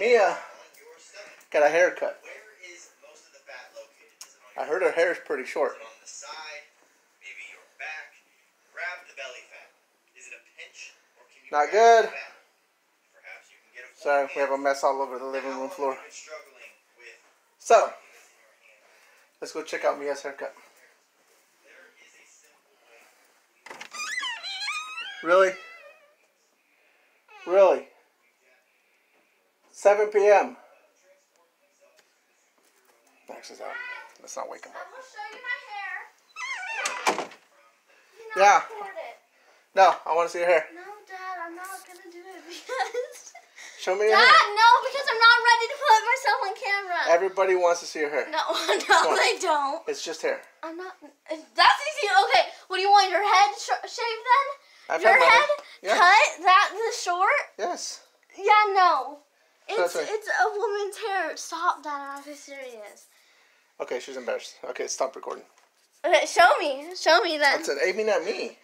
Mia got a haircut. I heard her hair is pretty short. Not good. Sorry, we have a mess all over the living room floor. So, let's go check out Mia's haircut. Really? Really? 7 p.m. Max is out. Let's not wake him I up. will show you my hair. You Yeah. it. No, I want to see your hair. No, Dad, I'm not gonna do it because. Show me your Dad, hair. no, because I'm not ready to put myself on camera. Everybody wants to see your hair. no, no, they don't. It's just hair. I'm not. That's easy. Okay, what do you want? Your head sh- shaved then? I've your my head Yeah. cut? That the short? Yes. Yeah, no. It's it's a woman's hair. Stop that. I'm not serious. Okay, she's embarrassed. Okay, stop recording. Okay, show me. Show me then. That's it. Aiming at me.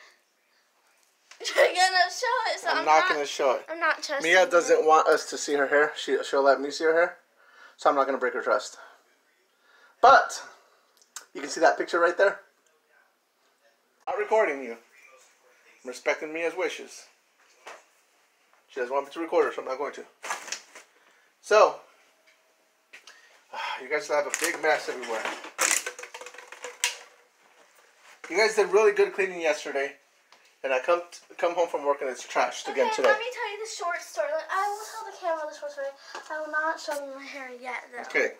You're gonna show it, so I'm, I'm, not, gonna show it. I'm not trusting. Mia doesn't want us to see her hair. She she'll let me see her hair, so I'm not gonna break her trust. But you can see that picture right there. Not recording you. I'm respecting Mia's wishes. She doesn't want me to record her, so I'm not going to. So you guys have a big mess everywhere. You guys did really good cleaning yesterday, and I come come home from work and it's trashed again today. let me tell you the short story. Like, I will tell the camera the short story. I will not show them my hair yet, though. Okay.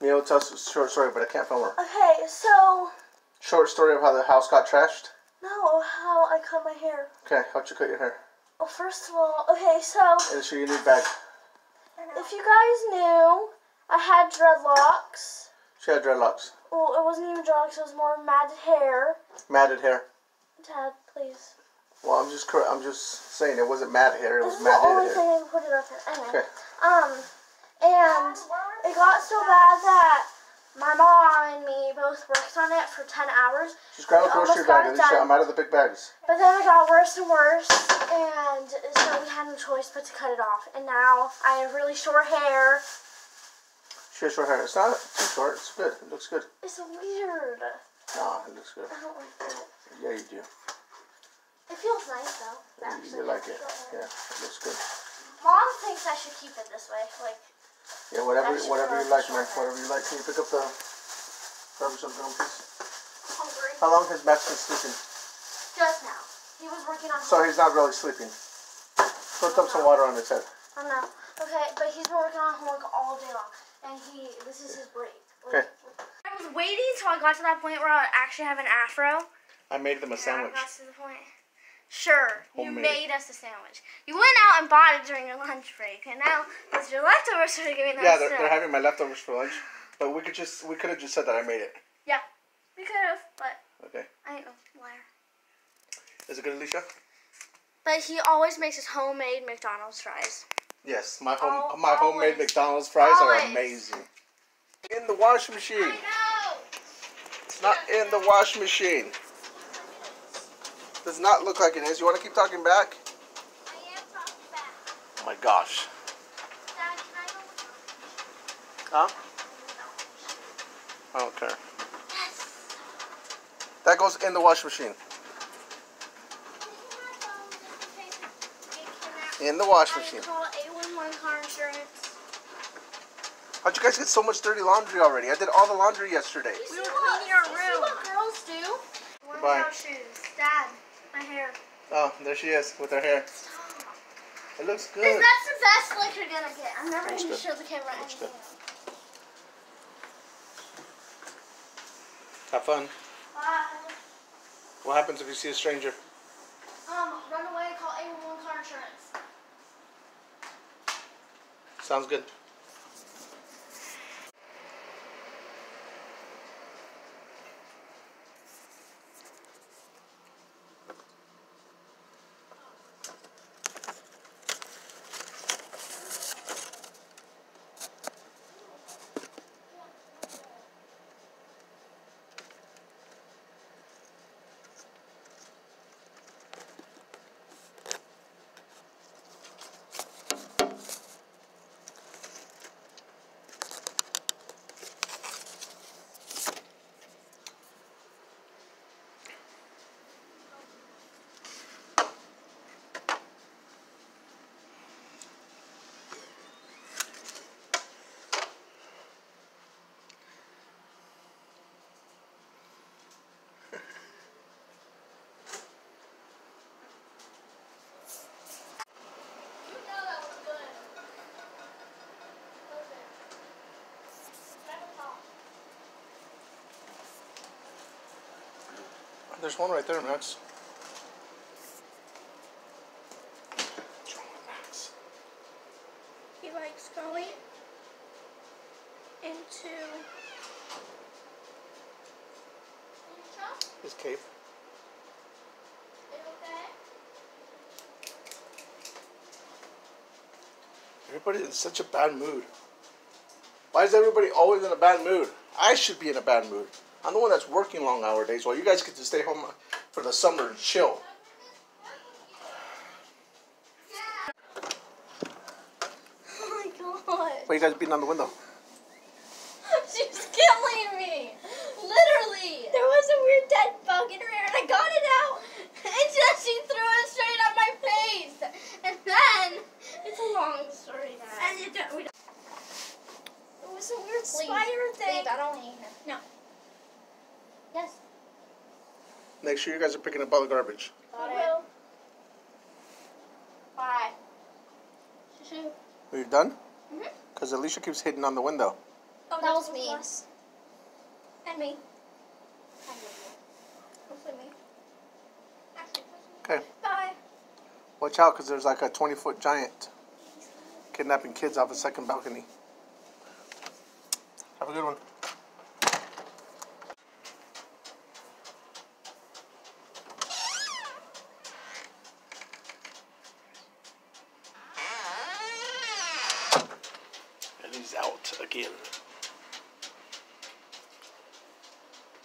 Mia will tell us a short story, but I can't film her. Okay, so Short story of how the house got trashed. no, how I cut my hair. Okay, how'd you cut your hair? Well, first of all, okay, so And show you new bag. If you guys knew, I had dreadlocks. She had dreadlocks. Well, it wasn't even dreadlocks; it was more matted hair. Matted hair. Dad, please. Well, I'm just I'm just saying it wasn't matted hair. It This was is the only matted thing hair. I can put it up here. Anyway. Okay. Um, and it got so bad that my mom and me both worked on it for 10 hours. Just grab a grocery bag. least. I'm out of the big bags. But then it got worse and worse, and so we had no choice but to cut it off. And now I have really short hair. She has short hair. It's not too short. It's good. It looks good. It's weird. Nah, it looks good. I don't like it. Yeah, you do. It feels nice though. You, Actually, you like it. Yeah, it looks good. Mom thinks I should keep it this way. Like, Yeah, whatever, whatever you like, man. Whatever you like. Can you pick up the the ground, please? hungry. How long has Max been sleeping? Just now. He was working on. So he's not really sleeping. Put up some water on his head. I know. Okay, but he's been working on homework all day long, and he this is his break. Okay. I was waiting until I got to that point where I actually have an afro. I made them a I sandwich. got to the point. Sure, you made us a sandwich. You went out and bought it during your lunch break, and now it's your leftovers started giving them Yeah, they're, they're having my leftovers for lunch. But we could just we could have just said that I made it. Yeah, we could have, but Okay. I ain't no liar. Is it good, Alicia? But he always makes his homemade McDonald's fries. Yes, my home my homemade. McDonald's fries are amazing. In the washing machine. know. It's not in the washing machine. Does not look like it is. You want to keep talking back? I am talking back. Oh my gosh. Dad, can I go? Huh? I don't care. Yes. That goes in the washing machine. In the washing machine. call 811 car insurance. How'd you guys get so much dirty laundry already? I did all the laundry yesterday. We were cleaning our room. what girls do? What Bye. shoes? Dad, my hair. Oh, there she is with her hair. It looks good. That's the best look you're gonna get. I'm never gonna good. show the camera Looks anything. Have fun. Bye. What happens if you see a stranger? Um, run away and call 811 car insurance. Sounds good. There's one right there, Max. What's wrong with Max? He likes going into His cave. Everybody's in such a bad mood. Why is everybody always in a bad mood? I should be in a bad mood. I'm the one that's working long hour days while you guys get to stay home for the summer and chill. Oh my god. Why you guys beating on the window? She's killing me. Literally. There was a weird dead bug in her hair and I got it out. And she threw it straight at my face. And then it's a long story, guys. And it, we don't, it was a weird spider thing. I don't hate her. No. Yes. Make sure you guys are picking up all the garbage. Got it. Bye. Are you done? Mhm. Because Alicia keeps hitting on the window. Oh, that was me. And me. Mostly me. Actually, mostly me. Okay. Bye. Watch out because there's like a 20 foot giant kidnapping kids off a second balcony. Have a good one.